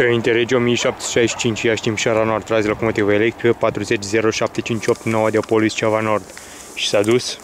3 Interregio 1765 Iași Timișoara Nord, trazi locomotivă electrică 400758 de Opolis Ceava Nord. Și s-a dus